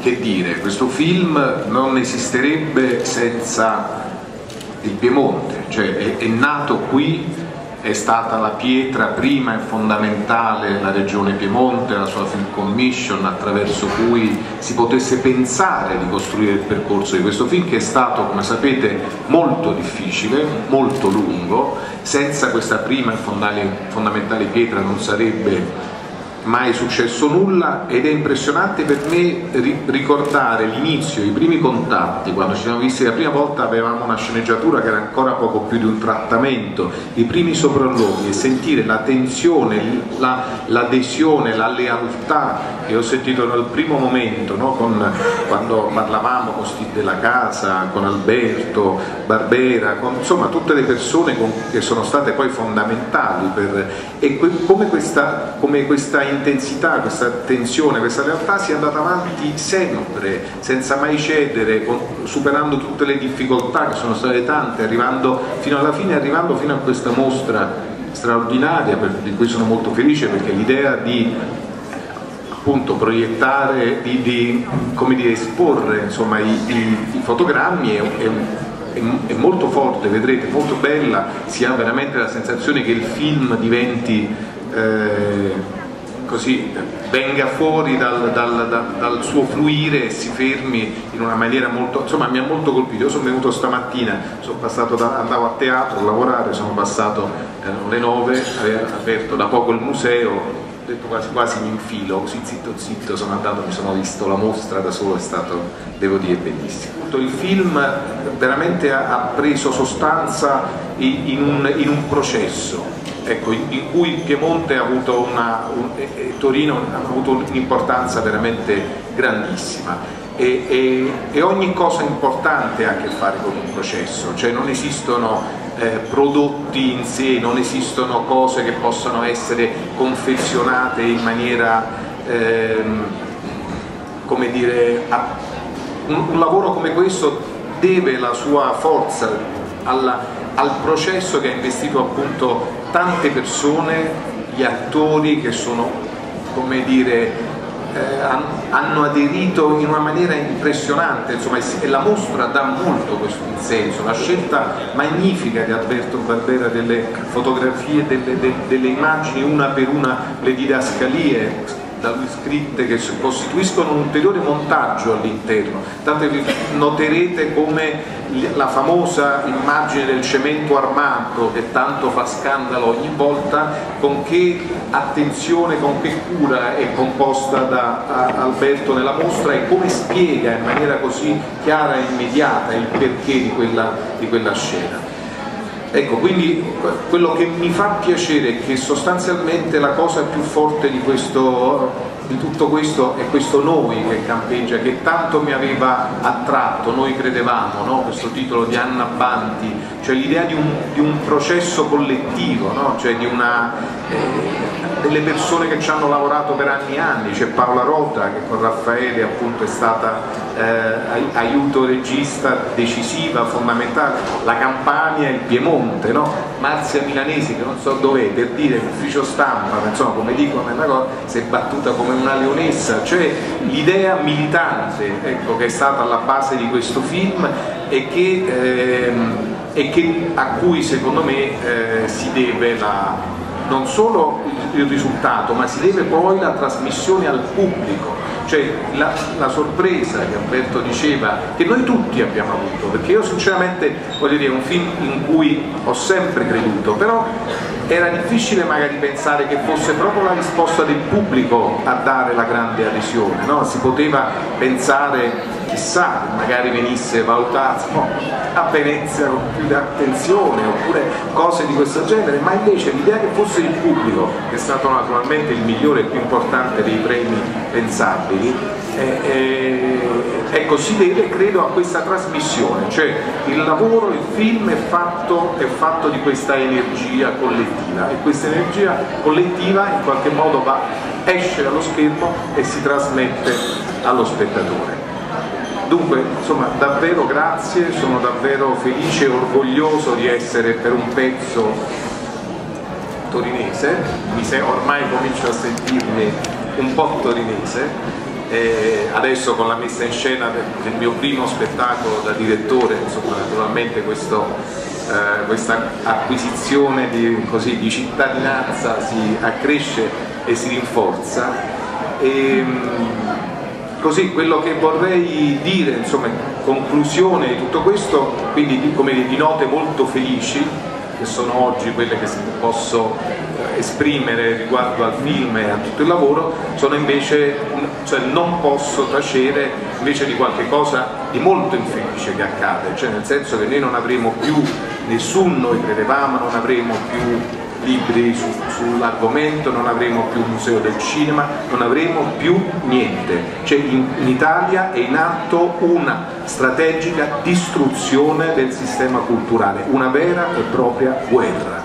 che dire, questo film non esisterebbe senza il Piemonte, cioè è, è nato qui è stata la pietra prima e fondamentale la regione Piemonte, la sua Film Commission attraverso cui si potesse pensare di costruire il percorso di questo film che è stato come sapete molto difficile, molto lungo, senza questa prima e fondamentale pietra non sarebbe mai successo nulla ed è impressionante per me ricordare l'inizio, i primi contatti, quando ci siamo visti la prima volta avevamo una sceneggiatura che era ancora poco più di un trattamento, i primi sopralluoghi e sentire la tensione, l'adesione, la, la, lealtà che ho sentito dal primo momento, no? con, quando parlavamo con Steve della Casa, con Alberto, Barbera, con insomma tutte le persone con, che sono state poi fondamentali per, e come questa, come questa intensità, questa tensione, questa realtà sia andata avanti sempre, senza mai cedere, superando tutte le difficoltà che sono state tante, arrivando fino alla fine, arrivando fino a questa mostra straordinaria, di cui sono molto felice perché l'idea di appunto proiettare, di, di come dire, esporre insomma, i, i, i fotogrammi è, è, è, molto forte, vedrete, molto bella, si ha veramente la sensazione che il film diventi eh, così venga fuori dal, dal, dal, dal, suo fluire e si fermi in una maniera molto, insomma mi ha molto colpito, io sono venuto stamattina, sono da, andavo a teatro a lavorare, sono passato eh, le nove, avevo aperto da poco il museo, ho detto quasi quasi mi infilo, così zitto zitto sono andato, mi sono visto la mostra da solo, è stato, devo dire, bellissimo. Il film veramente ha, ha preso sostanza in un, in un processo, ecco, in cui Piemonte ha avuto una, un, e Torino ha avuto un'importanza veramente grandissima. E, e, e, ogni cosa importante ha a che fare con un processo, cioè non esistono eh, prodotti in sé, non esistono cose che possono essere confezionate in maniera, ehm, come dire, a, un, un lavoro come questo deve la sua forza alla, al processo che ha investito appunto tante persone, gli attori che sono, come dire, eh, hanno aderito in una maniera impressionante, insomma, e la mostra dà molto questo senso, la scelta magnifica di Alberto Barbera delle fotografie, delle, delle, delle immagini una per una, le didascalie da lui scritte che costituiscono un ulteriore montaggio all'interno, tanto noterete come la famosa immagine del cemento armato che tanto fa scandalo ogni volta, con che attenzione, con che cura è composta da Alberto nella mostra e come spiega in maniera così chiara e immediata il perché di quella, di quella scena. Ecco, quindi quello che mi fa piacere è che sostanzialmente la cosa più forte di, questo, di tutto questo è questo noi che campeggia, che tanto mi aveva attratto, noi credevamo, no? questo titolo di Anna Banti, cioè l'idea di, di un, processo collettivo, no? cioè una, eh, delle persone che ci hanno lavorato per anni e anni, c'è Paola Rota che con Raffaele appunto è stata eh, aiuto regista decisiva, fondamentale, la Campania e il Piemonte, no? Marzia Milanesi che non so dov'è, per dire l'ufficio stampa, insomma come dicono nella cosa, si è battuta come una leonessa, cioè l'idea militante ecco, che è stata alla base di questo film e che... Ehm, e che, a cui secondo me eh, si deve la, non solo il, il risultato, ma si deve poi la trasmissione al pubblico, cioè la, la, sorpresa che Alberto diceva, che noi tutti abbiamo avuto, perché io sinceramente voglio dire è un film in cui ho sempre creduto, però era difficile magari pensare che fosse proprio la risposta del pubblico a dare la grande adesione, no? si poteva pensare chissà magari venisse valutato a Venezia con più attenzione oppure cose di questo genere, ma invece l'idea che fosse il pubblico, che è stato naturalmente il migliore e più importante dei premi pensabili, eh, eh, ecco si deve credo a questa trasmissione, cioè il lavoro, il film è fatto, è fatto di questa energia collettiva e questa energia collettiva in qualche modo va, esce dallo schermo e si trasmette allo spettatore. Dunque, insomma, davvero grazie, sono davvero felice e orgoglioso di essere per un pezzo torinese, ormai comincio a sentirmi un po' torinese, eh, adesso con la messa in scena del, mio primo spettacolo da direttore, insomma naturalmente questo, eh, questa acquisizione di, così, di, cittadinanza si accresce e si rinforza. E, così quello che vorrei dire, insomma, in conclusione di tutto questo, quindi di, come di note molto felici, che sono oggi quelle che posso eh, esprimere riguardo al film e a tutto il lavoro, sono invece, cioè non posso tacere invece di qualche cosa di molto infelice che accade, cioè nel senso che noi non avremo più, nessuno noi credevamo, non avremo più libri su, sull'argomento, non avremo più un museo del cinema, non avremo più niente. Cioè in, in Italia è in atto una strategica distruzione del sistema culturale, una vera e propria guerra.